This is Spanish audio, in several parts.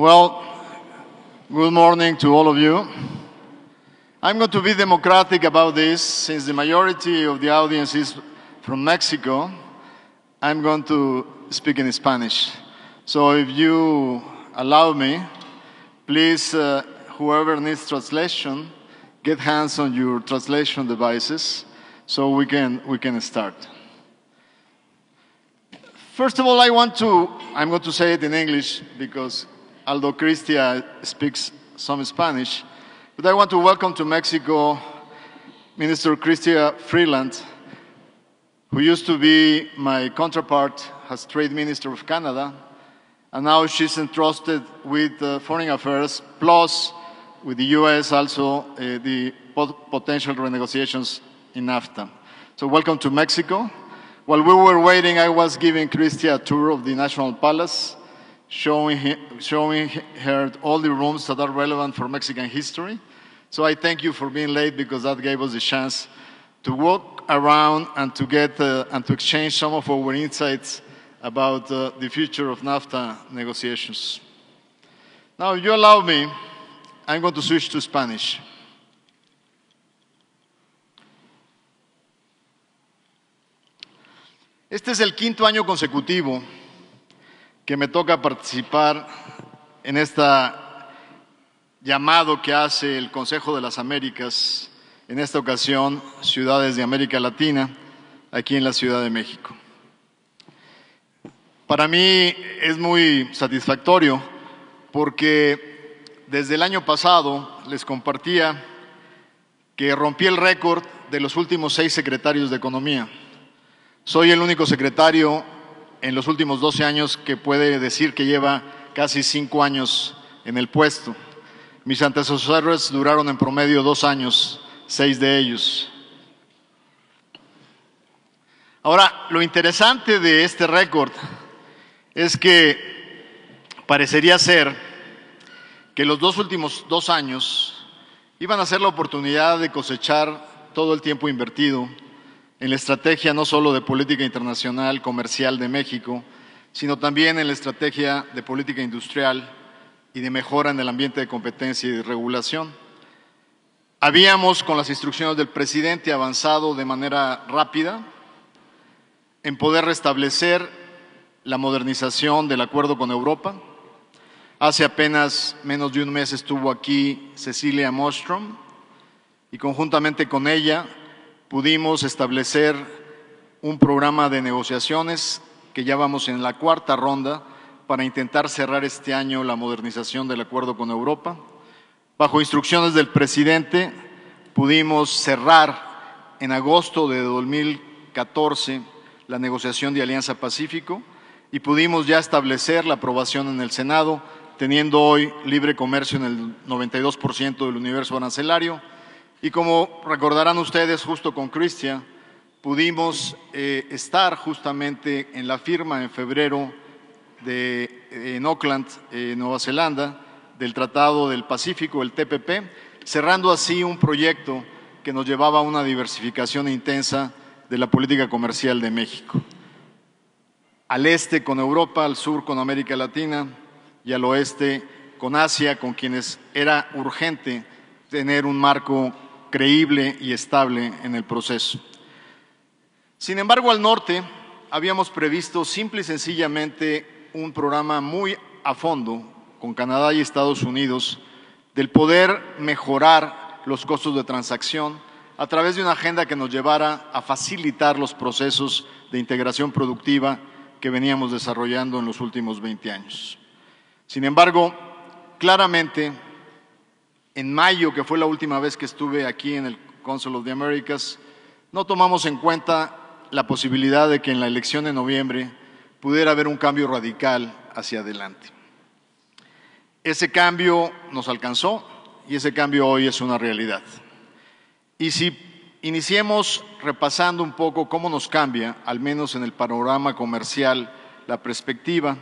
Well, good morning to all of you. I'm going to be democratic about this since the majority of the audience is from Mexico. I'm going to speak in Spanish. So if you allow me, please, uh, whoever needs translation, get hands on your translation devices so we can, we can start. First of all, I want to, I'm going to say it in English because Aldo Cristia speaks some Spanish, but I want to welcome to Mexico Minister Cristia Freeland, who used to be my counterpart as Trade Minister of Canada, and now she's entrusted with uh, foreign affairs, plus with the U.S. also uh, the pot- potential renegotiations in NAFTA. So welcome to Mexico. While we were waiting, I was giving Cristia a tour of the National Palace, showing, he- showing her all the rooms that are relevant for Mexican history. So I thank you for being late because that gave us a chance to walk around and to get uh, and to exchange some of our insights about uh, the future of NAFTA negotiations. Now, if you allow me, I'm going to switch to Spanish. Este es el quinto año consecutivo que me toca participar en esta llamado que hace el Consejo de las Américas, en esta ocasión ciudades de América Latina, aquí en la Ciudad de México. Para mí es muy satisfactorio porque desde el año pasado les compartía que rompí el récord de los últimos seis secretarios de Economía. Soy el único secretario en los últimos 12 años que puede decir que lleva casi cinco años en el puesto. Mis antecesores duraron en promedio dos años, seis de ellos. Ahora, lo interesante de este récord es que parecería ser que los dos últimos dos años iban a ser la oportunidad de cosechar todo el tiempo invertido en la estrategia no solo de política internacional comercial de México, sino también en la estrategia de política industrial y de mejora en el ambiente de competencia y de regulación. Habíamos, con las instrucciones del presidente, avanzado de manera rápida en poder restablecer la modernización del acuerdo con Europa. Hace apenas menos de un mes estuvo aquí Cecilia Mostrom y conjuntamente con ella pudimos establecer un programa de negociaciones que ya vamos en la cuarta ronda para intentar cerrar este año la modernización del acuerdo con Europa. Bajo instrucciones del presidente pudimos cerrar en agosto de 2014 la negociación de Alianza Pacífico y pudimos ya establecer la aprobación en el Senado, teniendo hoy libre comercio en el 92% del universo arancelario. Y como recordarán ustedes, justo con Cristian, pudimos eh, estar justamente en la firma en febrero de, en Auckland, eh, Nueva Zelanda, del Tratado del Pacífico, el TPP, cerrando así un proyecto que nos llevaba a una diversificación intensa de la política comercial de México. Al este con Europa, al sur con América Latina y al oeste con Asia, con quienes era urgente tener un marco creíble y estable en el proceso. Sin embargo, al norte habíamos previsto simple y sencillamente un programa muy a fondo con Canadá y Estados Unidos del poder mejorar los costos de transacción a través de una agenda que nos llevara a facilitar los procesos de integración productiva que veníamos desarrollando en los últimos 20 años. Sin embargo, claramente, en mayo, que fue la última vez que estuve aquí en el Council of the Americas, no tomamos en cuenta la posibilidad de que en la elección de noviembre pudiera haber un cambio radical hacia adelante. Ese cambio nos alcanzó y ese cambio hoy es una realidad. Y si iniciemos repasando un poco cómo nos cambia, al menos en el panorama comercial, la perspectiva,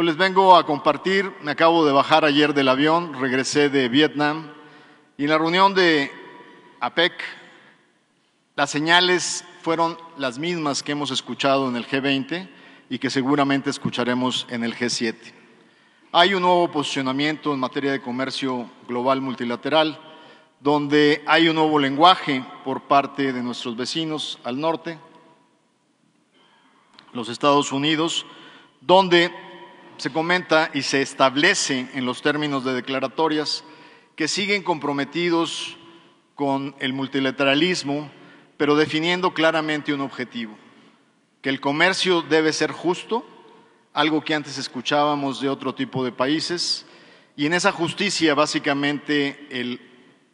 pues les vengo a compartir, me acabo de bajar ayer del avión, regresé de Vietnam y en la reunión de APEC las señales fueron las mismas que hemos escuchado en el G20 y que seguramente escucharemos en el G7. Hay un nuevo posicionamiento en materia de comercio global multilateral, donde hay un nuevo lenguaje por parte de nuestros vecinos al norte, los Estados Unidos, donde se comenta y se establece en los términos de declaratorias que siguen comprometidos con el multilateralismo, pero definiendo claramente un objetivo, que el comercio debe ser justo, algo que antes escuchábamos de otro tipo de países, y en esa justicia básicamente el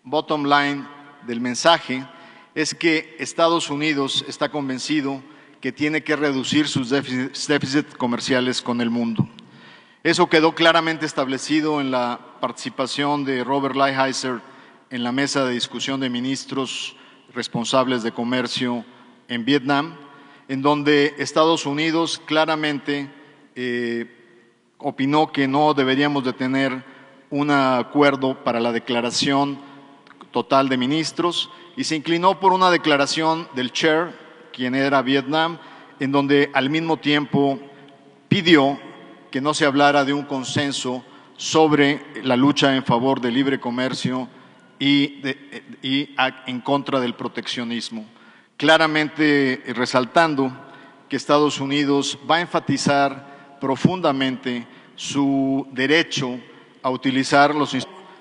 bottom line del mensaje es que Estados Unidos está convencido que tiene que reducir sus déficits comerciales con el mundo. Eso quedó claramente establecido en la participación de Robert Lighthizer en la mesa de discusión de ministros responsables de comercio en Vietnam, en donde Estados Unidos claramente eh, opinó que no deberíamos de tener un acuerdo para la declaración total de ministros y se inclinó por una declaración del chair, quien era Vietnam, en donde al mismo tiempo pidió que no se hablara de un consenso sobre la lucha en favor del libre comercio y, en contra del proteccionismo, claramente resaltando que Estados Unidos va a enfatizar profundamente su derecho a utilizar los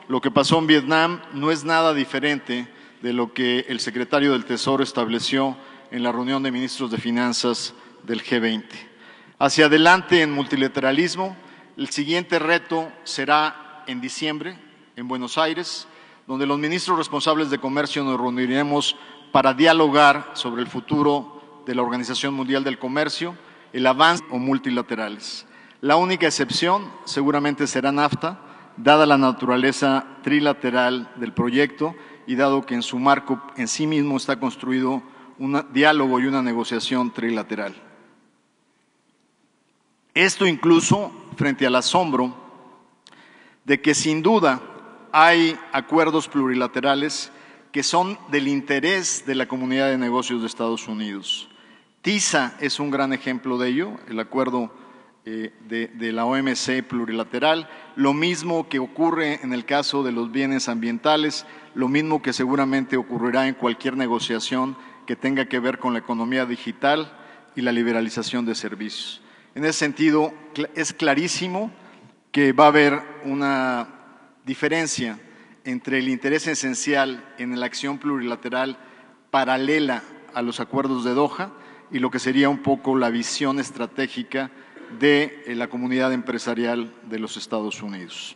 lo que pasó en Vietnam no es nada diferente de lo que el secretario del Tesoro estableció en la reunión de ministros de Finanzas del G20. Hacia adelante en multilateralismo, el siguiente reto será en diciembre en Buenos Aires, donde los ministros responsables de comercio nos reuniremos para dialogar sobre el futuro de la Organización Mundial del Comercio el avance o multilaterales. La única excepción seguramente será NAFTA, dada la naturaleza trilateral del proyecto y dado que en su marco en sí mismo está construido un diálogo y una negociación trilateral. Esto incluso frente al asombro de que sin duda hay acuerdos plurilaterales que son del interés de la comunidad de negocios de Estados Unidos. TISA es un gran ejemplo de ello, el acuerdo eh, de, la OMC plurilateral, lo mismo que ocurre en el caso de los bienes ambientales, lo mismo que seguramente ocurrirá en cualquier negociación que tenga que ver con la economía digital y la liberalización de servicios. En ese sentido, es clarísimo que va a haber una diferencia entre el interés esencial en la acción plurilateral paralela a los acuerdos de Doha y lo que sería un poco la visión estratégica de eh, la comunidad empresarial de los Estados Unidos.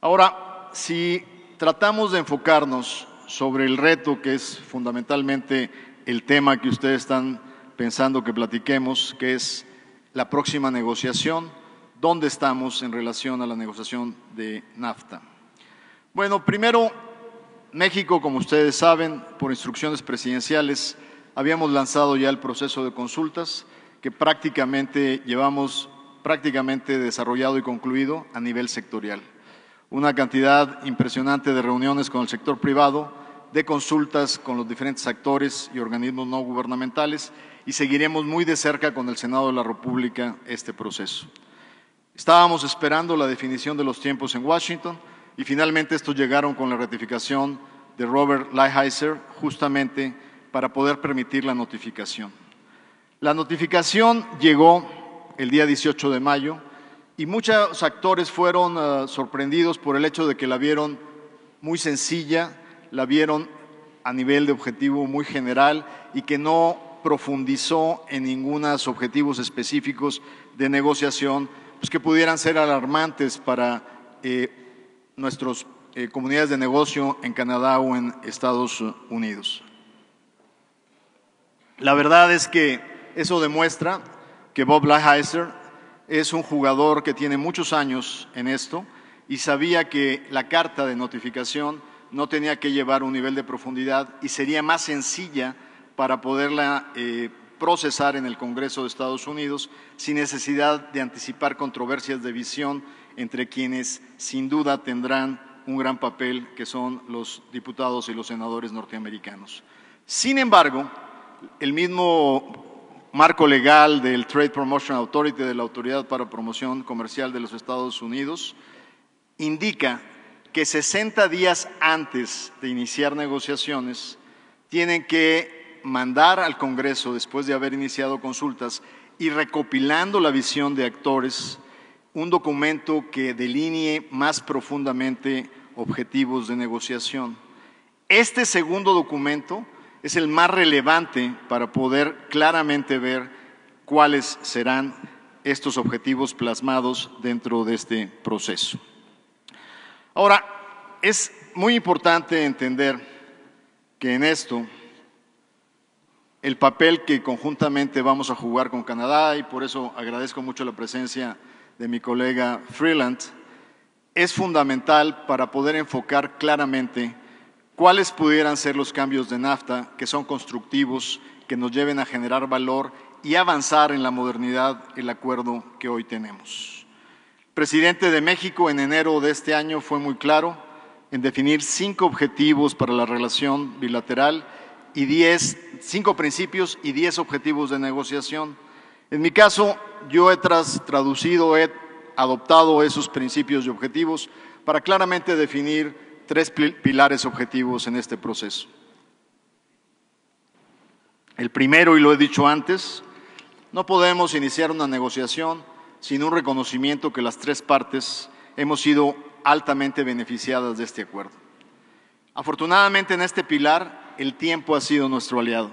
Ahora, si tratamos de enfocarnos sobre el reto que es fundamentalmente el tema que ustedes están pensando que platiquemos, que es la próxima negociación, ¿dónde estamos en relación a la negociación de NAFTA? Bueno, primero, México, como ustedes saben, por instrucciones presidenciales, habíamos lanzado ya el proceso de consultas que prácticamente llevamos prácticamente desarrollado y concluido a nivel sectorial. Una cantidad impresionante de reuniones con el sector privado, de consultas con los diferentes actores y organismos no gubernamentales y seguiremos muy de cerca con el Senado de la República este proceso. Estábamos esperando la definición de los tiempos en Washington y finalmente estos llegaron con la ratificación de Robert Lighthizer justamente para poder permitir la notificación. La notificación llegó el día 18 de mayo y muchos actores fueron eh, sorprendidos por el hecho de que la vieron muy sencilla, la vieron a nivel de objetivo muy general y que no profundizó en ningunos objetivos específicos de negociación pues que pudieran ser alarmantes para eh, nuestras eh, comunidades de negocio en Canadá o en Estados Unidos. La verdad es que eso demuestra que Bob Lighthizer es un jugador que tiene muchos años en esto y sabía que la carta de notificación no tenía que llevar un nivel de profundidad y sería más sencilla para poderla eh, procesar en el Congreso de Estados Unidos sin necesidad de anticipar controversias de visión entre quienes sin duda tendrán un gran papel, que son los diputados y los senadores norteamericanos. Sin embargo, el mismo marco legal del Trade Promotion Authority, de la Autoridad para Promoción Comercial de los Estados Unidos, indica que 60 días antes de iniciar negociaciones tienen que mandar al Congreso, después de haber iniciado consultas y recopilando la visión de actores, un documento que delinee más profundamente objetivos de negociación. Este segundo documento es el más relevante para poder claramente ver cuáles serán estos objetivos plasmados dentro de este proceso. Ahora, es muy importante entender que en esto el papel que conjuntamente vamos a jugar con Canadá, y por eso agradezco mucho la presencia de mi colega Freeland, es fundamental para poder enfocar claramente cuáles pudieran ser los cambios de NAFTA que son constructivos, que nos lleven a generar valor y avanzar en la modernidad el acuerdo que hoy tenemos. El presidente de México en enero de este año fue muy claro en definir cinco objetivos para la relación bilateral y diez, cinco principios y diez objetivos de negociación. En mi caso, yo he traducido, he adoptado esos principios y objetivos para claramente definir tres pilares objetivos en este proceso. El primero, y lo he dicho antes, no podemos iniciar una negociación sin un reconocimiento que las tres partes hemos sido altamente beneficiadas de este acuerdo. Afortunadamente en este pilar el tiempo ha sido nuestro aliado.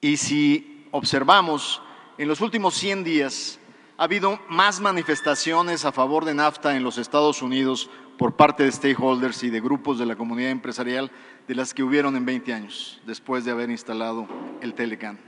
Y si observamos, en los últimos 100 días ha habido más manifestaciones a favor de NAFTA en los Estados Unidos por parte de stakeholders y de grupos de la comunidad empresarial de las que hubieron en 20 años después de haber instalado el Telecan.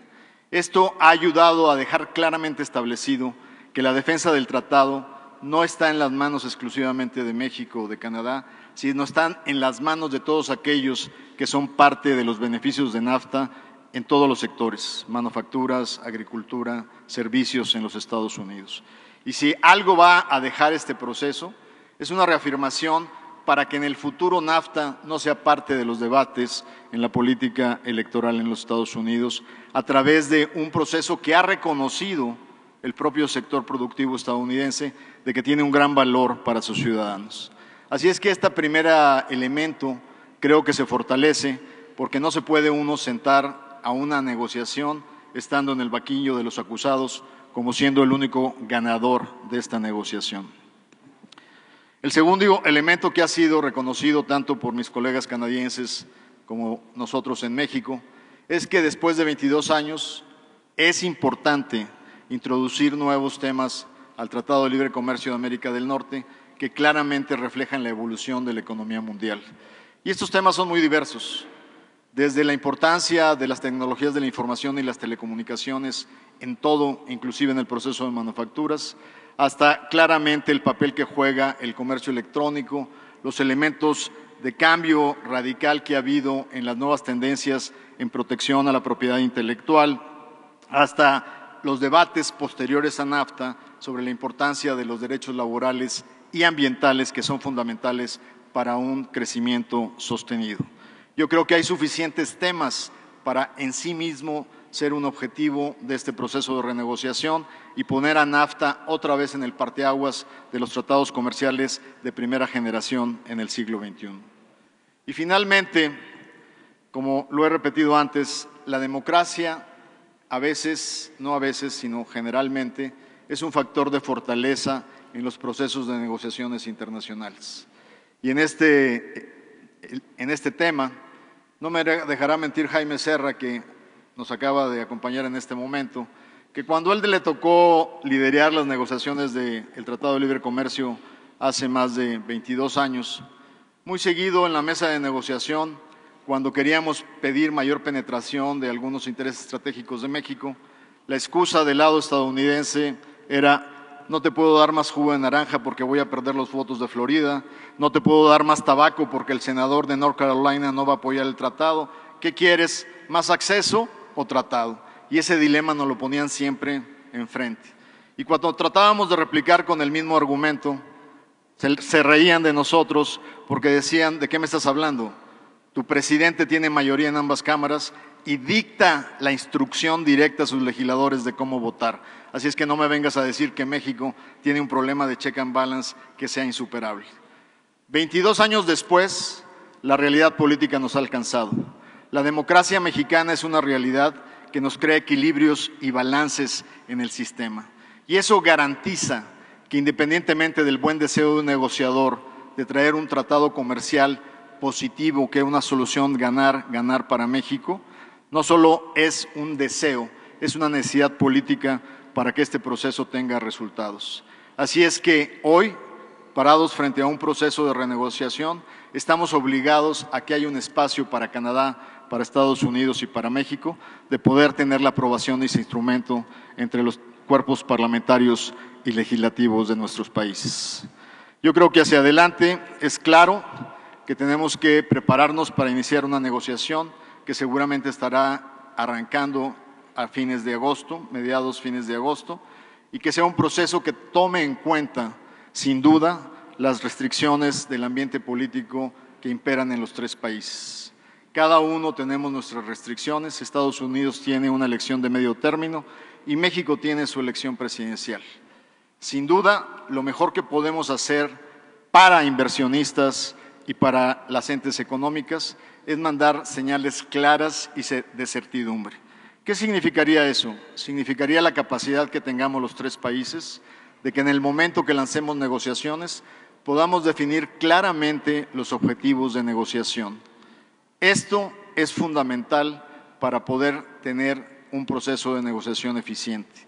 Esto ha ayudado a dejar claramente establecido que la defensa del tratado no está en las manos exclusivamente de México o de Canadá, sino están en las manos de todos aquellos que son parte de los beneficios de NAFTA en todos los sectores, manufacturas, agricultura, servicios en los Estados Unidos. Y si algo va a dejar este proceso, es una reafirmación para que en el futuro NAFTA no sea parte de los debates en la política electoral en los Estados Unidos, a través de un proceso que ha reconocido el propio sector productivo estadounidense de que tiene un gran valor para sus ciudadanos. Así es que este primer elemento creo que se fortalece porque no se puede uno sentar a una negociación estando en el vaquillo de los acusados como siendo el único ganador de esta negociación. El segundo elemento que ha sido reconocido tanto por mis colegas canadienses como nosotros en México es que después de 22 años es importante introducir nuevos temas al Tratado de Libre Comercio de América del Norte que claramente reflejan la evolución de la economía mundial. Y estos temas son muy diversos desde la importancia de las tecnologías de la información y las telecomunicaciones en todo, inclusive en el proceso de manufacturas, hasta claramente el papel que juega el comercio electrónico, los elementos de cambio radical que ha habido en las nuevas tendencias en protección a la propiedad intelectual, hasta los debates posteriores a NAFTA sobre la importancia de los derechos laborales y ambientales que son fundamentales para un crecimiento sostenido. Yo creo que hay suficientes temas para en sí mismo ser un objetivo de este proceso de renegociación y poner a NAFTA otra vez en el parteaguas de los tratados comerciales de primera generación en el siglo XXI. Y finalmente, como lo he repetido antes, la democracia a veces, no a veces, sino generalmente, es un factor de fortaleza en los procesos de negociaciones internacionales. Y en este, en este tema, no me dejará mentir Jaime Serra, que nos acaba de acompañar en este momento, que cuando él le tocó liderar las negociaciones del Tratado de Libre Comercio hace más de 22 años, muy seguido en la mesa de negociación, cuando queríamos pedir mayor penetración de algunos intereses estratégicos de México, la excusa del lado estadounidense era no te puedo dar más jugo de naranja porque voy a perder los votos de Florida, no te puedo dar más tabaco porque el senador de North Carolina no va a apoyar el tratado. ¿Qué quieres? ¿Más acceso o tratado? Y ese dilema nos lo ponían siempre enfrente. Y cuando tratábamos de replicar con el mismo argumento, se, se reían de nosotros porque decían, ¿de qué me estás hablando? Tu presidente tiene mayoría en ambas cámaras y dicta la instrucción directa a sus legisladores de cómo votar. Así es que no me vengas a decir que México tiene un problema de check and balance que sea insuperable. 22 años después, la realidad política nos ha alcanzado. La democracia mexicana es una realidad que nos crea equilibrios y balances en el sistema. Y eso garantiza que independientemente del buen deseo de un negociador de traer un tratado comercial positivo, que es una solución ganar, ganar para México, no solo es un deseo, es una necesidad política para que este proceso tenga resultados. Así es que hoy, parados frente a un proceso de renegociación, estamos obligados a que haya un espacio para Canadá, para Estados Unidos y para México de poder tener la aprobación de ese instrumento entre los cuerpos parlamentarios y legislativos de nuestros países. Yo creo que hacia adelante es claro que tenemos que prepararnos para iniciar una negociación que seguramente estará arrancando a fines de agosto, mediados fines de agosto, y que sea un proceso que tome en cuenta, sin duda, las restricciones del ambiente político que imperan en los tres países. Cada uno tenemos nuestras restricciones. Estados Unidos tiene una elección de medio término y México tiene su elección presidencial. Sin duda, lo mejor que podemos hacer para inversionistas y para las entes económicas es mandar señales claras y de certidumbre. ¿Qué significaría eso? Significaría la capacidad que tengamos los tres países de que en el momento que lancemos negociaciones podamos definir claramente los objetivos de negociación. Esto es fundamental para poder tener un proceso de negociación eficiente.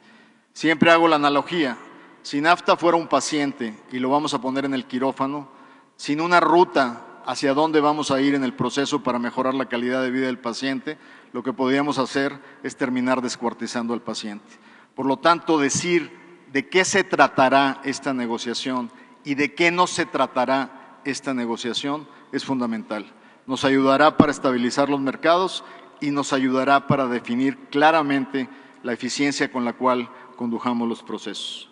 Siempre hago la analogía, si NAFTA fuera un paciente y lo vamos a poner en el quirófano, sin una ruta hacia dónde vamos a ir en el proceso para mejorar la calidad de vida del paciente, lo que podríamos hacer es terminar descuartizando al paciente. Por lo tanto, decir de qué se tratará esta negociación y de qué no se tratará esta negociación es fundamental. Nos ayudará para estabilizar los mercados y nos ayudará para definir claramente la eficiencia con la cual condujamos los procesos.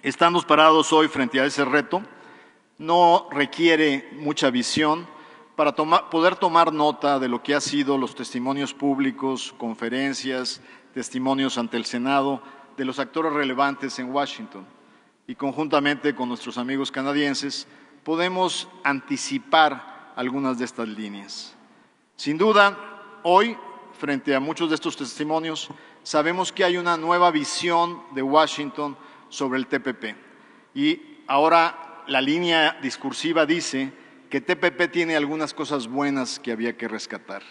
Estamos parados hoy frente a ese reto no requiere mucha visión para poder tomar nota de lo que han sido los testimonios públicos, conferencias, testimonios ante el Senado de los actores relevantes en Washington. Y conjuntamente con nuestros amigos canadienses podemos anticipar algunas de estas líneas. Sin duda, hoy, frente a muchos de estos testimonios, sabemos que hay una nueva visión de Washington sobre el TPP. Y ahora la línea discursiva dice que TPP tiene algunas cosas buenas que había que rescatar.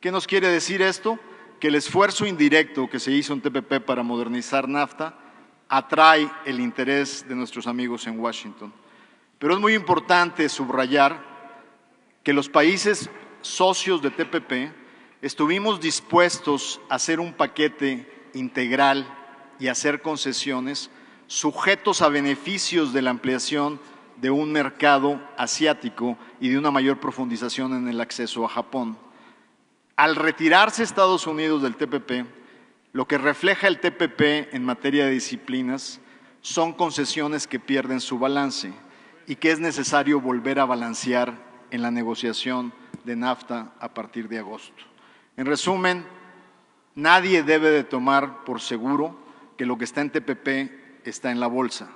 ¿Qué nos quiere decir esto? Que el esfuerzo indirecto que se hizo en TPP para modernizar NAFTA atrae el interés de nuestros amigos en Washington. Pero es muy importante subrayar que los países socios de TPP estuvimos dispuestos a hacer un paquete integral y hacer concesiones sujetos a beneficios de la ampliación de un mercado asiático y de una mayor profundización en el acceso a Japón. Al retirarse Estados Unidos del TPP, lo que refleja el TPP en materia de disciplinas son concesiones que pierden su balance y que es necesario volver a balancear en la negociación de NAFTA a partir de agosto. En resumen, nadie debe de tomar por seguro que lo que está en TPP está en la bolsa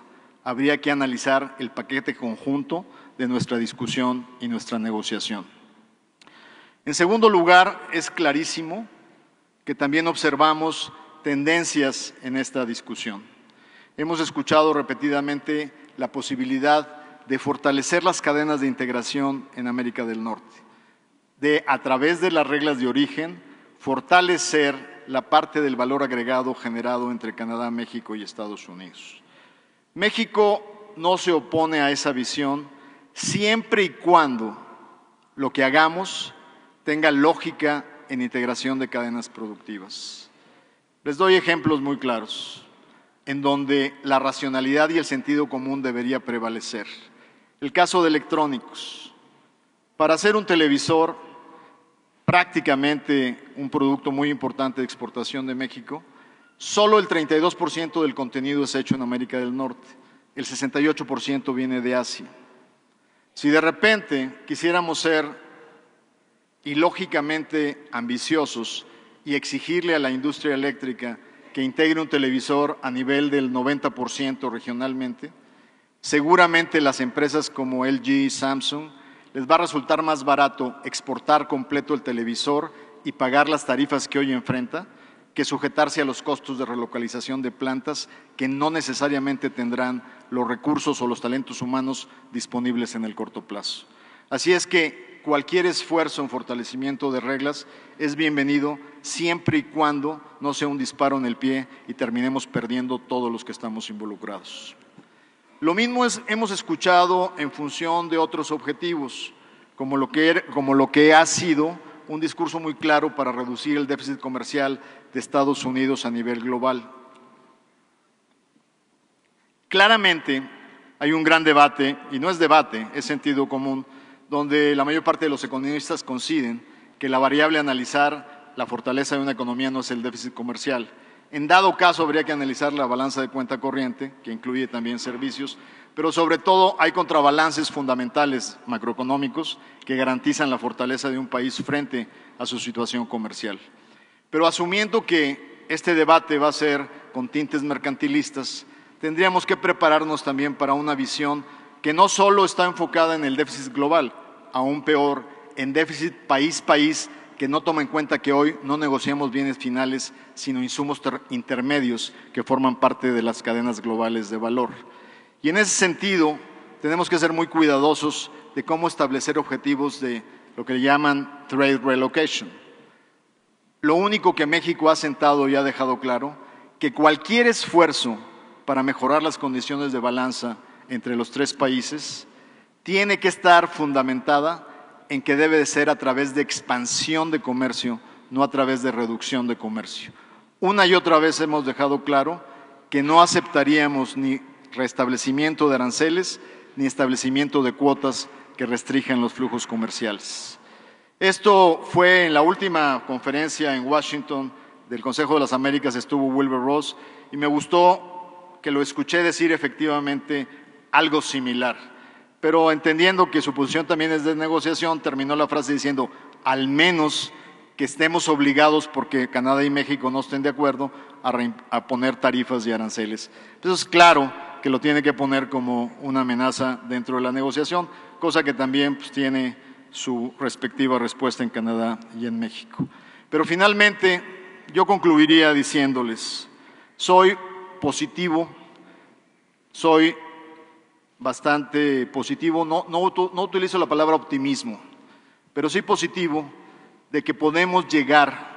habría que analizar el paquete conjunto de nuestra discusión y nuestra negociación. En segundo lugar, es clarísimo que también observamos tendencias en esta discusión. Hemos escuchado repetidamente la posibilidad de fortalecer las cadenas de integración en América del Norte, de a través de las reglas de origen fortalecer la parte del valor agregado generado entre Canadá, México y Estados Unidos. México no se opone a esa visión siempre y cuando lo que hagamos tenga lógica en integración de cadenas productivas. Les doy ejemplos muy claros en donde la racionalidad y el sentido común debería prevalecer. El caso de electrónicos. Para hacer un televisor, prácticamente un producto muy importante de exportación de México, Solo el 32% del contenido es hecho en América del Norte, el 68% viene de Asia. Si de repente quisiéramos ser y lógicamente ambiciosos y exigirle a la industria eléctrica que integre un televisor a nivel del 90% regionalmente, seguramente las empresas como LG y Samsung les va a resultar más barato exportar completo el televisor y pagar las tarifas que hoy enfrenta que sujetarse a los costos de relocalización de plantas que no necesariamente tendrán los recursos o los talentos humanos disponibles en el corto plazo. Así es que cualquier esfuerzo en fortalecimiento de reglas es bienvenido siempre y cuando no sea un disparo en el pie y terminemos perdiendo todos los que estamos involucrados. Lo mismo hemos escuchado en función de otros objetivos, como lo, que, como lo que ha sido un discurso muy claro para reducir el déficit comercial de Estados Unidos a nivel global. Claramente hay un gran debate, y no es debate, es sentido común, donde la mayor parte de los economistas coinciden que la variable a analizar la fortaleza de una economía no es el déficit comercial, en dado caso, habría que analizar la balanza de cuenta corriente, que incluye también servicios, pero sobre todo hay contrabalances fundamentales macroeconómicos que garantizan la fortaleza de un país frente a su situación comercial. Pero asumiendo que este debate va a ser con tintes mercantilistas, tendríamos que prepararnos también para una visión que no solo está enfocada en el déficit global, aún peor, en déficit país-país que no toma en cuenta que hoy no negociamos bienes finales, sino insumos intermedios que forman parte de las cadenas globales de valor. Y en ese sentido, tenemos que ser muy cuidadosos de cómo establecer objetivos de lo que llaman trade relocation. Lo único que México ha sentado y ha dejado claro, que cualquier esfuerzo para mejorar las condiciones de balanza entre los tres países tiene que estar fundamentada en que debe de ser a través de expansión de comercio, no a través de reducción de comercio. Una y otra vez hemos dejado claro que no aceptaríamos ni restablecimiento de aranceles ni establecimiento de cuotas que restringen los flujos comerciales. Esto fue en la última conferencia en Washington del Consejo de las Américas, estuvo Wilbur Ross, y me gustó que lo escuché decir efectivamente algo similar pero entendiendo que su posición también es de negociación, terminó la frase diciendo, al menos que estemos obligados, porque Canadá y México no estén de acuerdo, a, poner tarifas y aranceles. Entonces, claro que lo tiene que poner como una amenaza dentro de la negociación, cosa que también pues, tiene su respectiva respuesta en Canadá y en México. Pero finalmente, yo concluiría diciéndoles, soy positivo, soy bastante positivo, no, no, no utilizo la palabra optimismo, pero sí positivo de que podemos llegar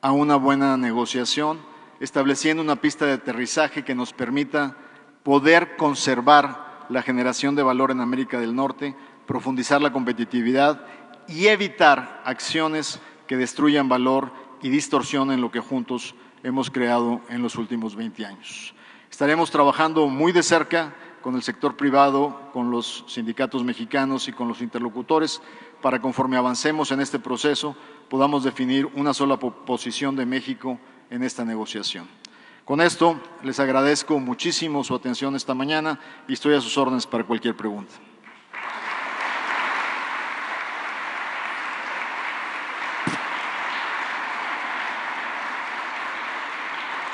a una buena negociación, estableciendo una pista de aterrizaje que nos permita poder conservar la generación de valor en América del Norte, profundizar la competitividad y evitar acciones que destruyan valor y distorsionen lo que juntos hemos creado en los últimos 20 años. Estaremos trabajando muy de cerca con el sector privado, con los sindicatos mexicanos y con los interlocutores, para conforme avancemos en este proceso podamos definir una sola posición de México en esta negociación. Con esto les agradezco muchísimo su atención esta mañana y estoy a sus órdenes para cualquier pregunta.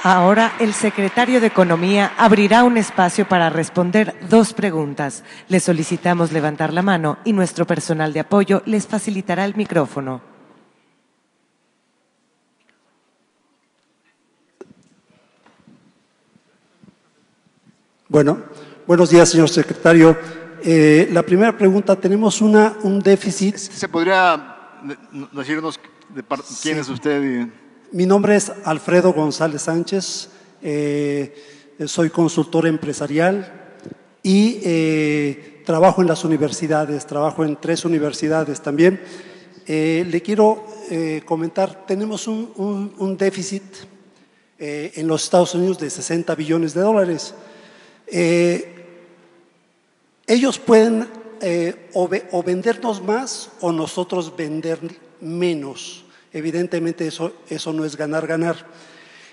Ahora el secretario de Economía abrirá un espacio para responder dos preguntas. Le solicitamos levantar la mano y nuestro personal de apoyo les facilitará el micrófono. Bueno, buenos días, señor secretario. Eh, la primera pregunta, tenemos una, un déficit. ¿Se podría decirnos de quién es usted? Mi nombre es Alfredo González Sánchez, eh, soy consultor empresarial y eh, trabajo en las universidades, trabajo en tres universidades también. Eh, le quiero comentar, tenemos un, déficit en los Estados Unidos de 60 billones de dólares. Ellos pueden o vendernos más o nosotros vender menos. Evidentemente eso, eso no es ganar-ganar.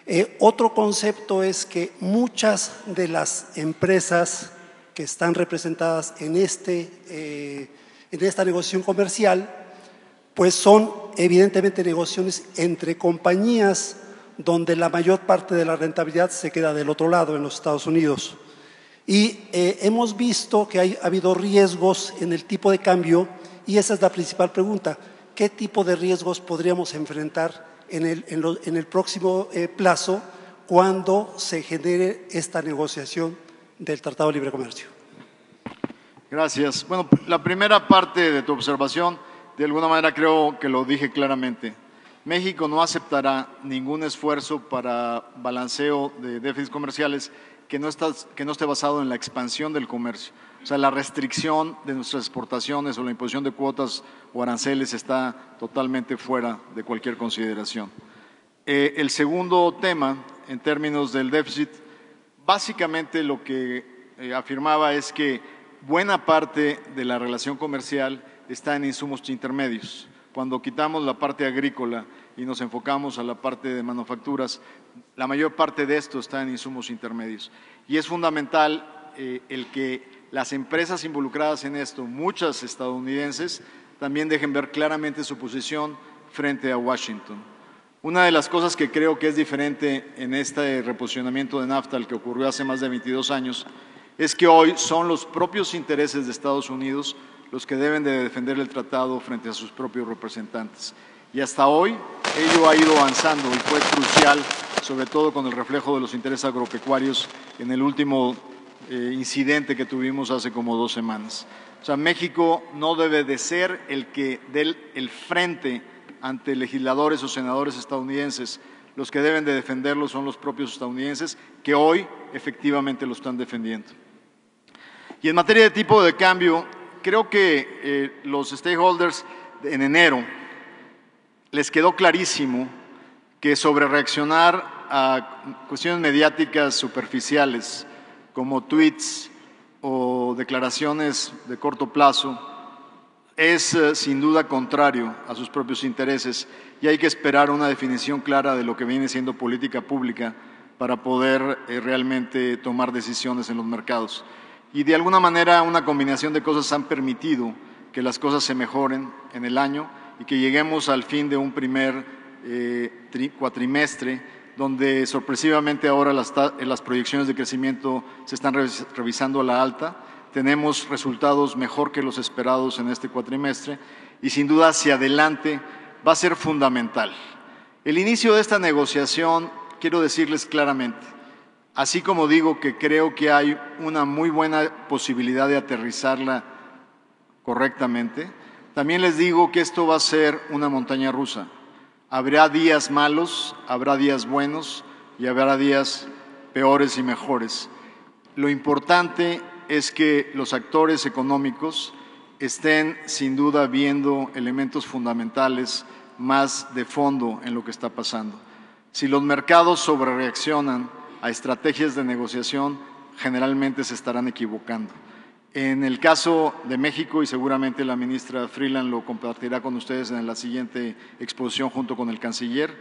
Eh, otro concepto es que muchas de las empresas que están representadas en, este, eh, en esta negociación comercial, pues son evidentemente negociaciones entre compañías donde la mayor parte de la rentabilidad se queda del otro lado, en los Estados Unidos. Y eh, hemos visto que ha habido riesgos en el tipo de cambio y esa es la principal pregunta. ¿Qué tipo de riesgos podríamos enfrentar en el, próximo eh, plazo cuando se genere esta negociación del Tratado de Libre Comercio? Gracias. Bueno, la primera parte de tu observación, de alguna manera creo que lo dije claramente. México no aceptará ningún esfuerzo para balanceo de déficits comerciales que no, que no esté basado en la expansión del comercio. O sea, la restricción de nuestras exportaciones o la imposición de cuotas o aranceles está totalmente fuera de cualquier consideración. Eh, el segundo tema, en términos del déficit, básicamente lo que eh, afirmaba es que buena parte de la relación comercial está en insumos intermedios. Cuando quitamos la parte agrícola y nos enfocamos a la parte de manufacturas, la mayor parte de esto está en insumos intermedios. Y es fundamental eh, el que las empresas involucradas en esto, muchas estadounidenses, también dejen ver claramente su posición frente a Washington. Una de las cosas que creo que es diferente en este reposicionamiento de NAFTA, el que ocurrió hace más de 22 años, es que hoy son los propios intereses de Estados Unidos los que deben de defender el tratado frente a sus propios representantes. Y hasta hoy ello ha ido avanzando y fue crucial, sobre todo con el reflejo de los intereses agropecuarios en el último eh, incidente que tuvimos hace como dos semanas. O sea, México no debe de ser el que dé el frente ante legisladores o senadores estadounidenses. Los que deben de defenderlo son los propios estadounidenses que hoy efectivamente lo están defendiendo. Y en materia de tipo de cambio, creo que eh, los stakeholders en enero les quedó clarísimo que sobre reaccionar a cuestiones mediáticas superficiales como tweets o declaraciones de corto plazo es eh, sin duda contrario a sus propios intereses y hay que esperar una definición clara de lo que viene siendo política pública para poder eh, realmente tomar decisiones en los mercados. Y de alguna manera una combinación de cosas han permitido que las cosas se mejoren en el año y que lleguemos al fin de un primer eh, cuatrimestre donde sorpresivamente ahora las, las, proyecciones de crecimiento se están revisando a la alta. Tenemos resultados mejor que los esperados en este cuatrimestre y sin duda hacia adelante va a ser fundamental. El inicio de esta negociación, quiero decirles claramente, Así como digo que creo que hay una muy buena posibilidad de aterrizarla correctamente, también les digo que esto va a ser una montaña rusa. Habrá días malos, habrá días buenos y habrá días peores y mejores. Lo importante es que los actores económicos estén sin duda viendo elementos fundamentales más de fondo en lo que está pasando. Si los mercados sobrereaccionan, a estrategias de negociación, generalmente se estarán equivocando. En el caso de México, y seguramente la ministra Freeland lo compartirá con ustedes en la siguiente exposición junto con el canciller,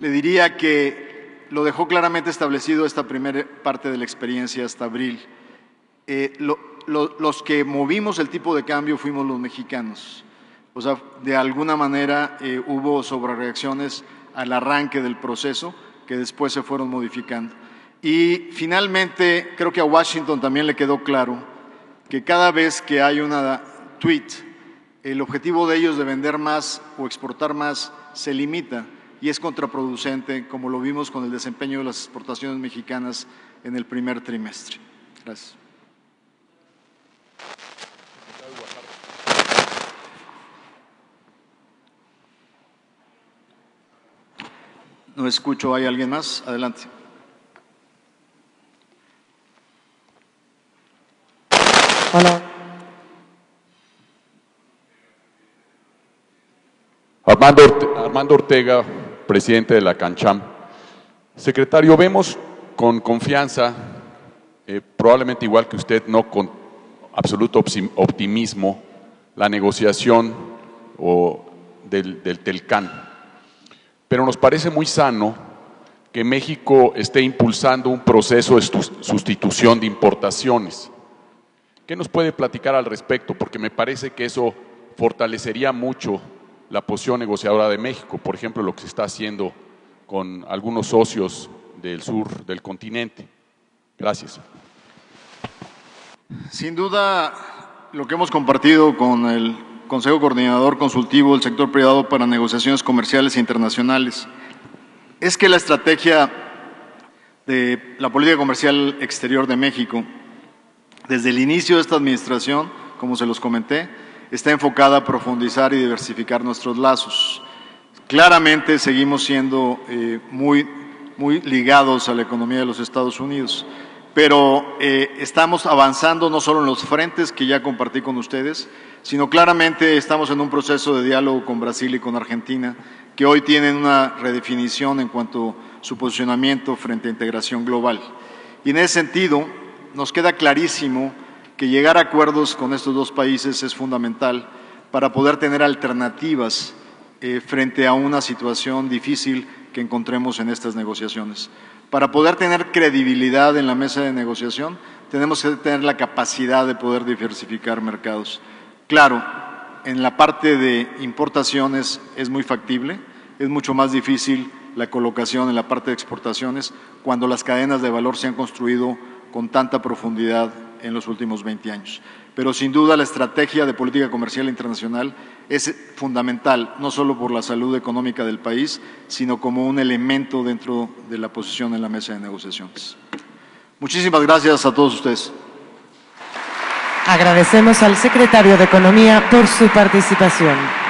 le diría que lo dejó claramente establecido esta primera parte de la experiencia hasta abril. Eh, los que movimos el tipo de cambio fuimos los mexicanos. O sea, de alguna manera eh, hubo sobrereacciones al arranque del proceso que después se fueron modificando. Y finalmente, creo que a Washington también le quedó claro que cada vez que hay una tweet, el objetivo de ellos de vender más o exportar más se limita y es contraproducente, como lo vimos con el desempeño de las exportaciones mexicanas en el primer trimestre. Gracias. No escucho, ¿hay alguien más? Adelante. Armando, Ortega, presidente de la Cancham. Secretario, vemos con confianza, eh, probablemente igual que usted, no con absoluto optimismo, la negociación o del, del Telcán. Pero nos parece muy sano que México esté impulsando un proceso de sustitución de importaciones ¿Qué nos puede platicar al respecto? Porque me parece que eso fortalecería mucho la posición negociadora de México, por ejemplo, lo que se está haciendo con algunos socios del sur del continente. Gracias. Sin duda, lo que hemos compartido con el Consejo Coordinador Consultivo del Sector Privado para Negociaciones Comerciales e Internacionales es que la estrategia de la política comercial exterior de México, desde el inicio de esta administración, como se los comenté, está enfocada a profundizar y diversificar nuestros lazos. Claramente seguimos siendo eh, muy, muy ligados a la economía de los Estados Unidos, pero eh, estamos avanzando no solo en los frentes que ya compartí con ustedes, sino claramente estamos en un proceso de diálogo con Brasil y con Argentina, que hoy tienen una redefinición en cuanto a su posicionamiento frente a integración global. Y en ese sentido, nos queda clarísimo que llegar a acuerdos con estos dos países es fundamental para poder tener alternativas eh, frente a una situación difícil que encontremos en estas negociaciones. Para poder tener credibilidad en la mesa de negociación, tenemos que tener la capacidad de poder diversificar mercados. Claro, en la parte de importaciones es muy factible, es mucho más difícil la colocación en la parte de exportaciones cuando las cadenas de valor se han construido con tanta profundidad en los últimos 20 años. Pero sin duda la estrategia de política comercial internacional es fundamental, no solo por la salud económica del país, sino como un elemento dentro de la posición en la mesa de negociaciones. Muchísimas gracias a todos ustedes. Agradecemos al secretario de Economía por su participación.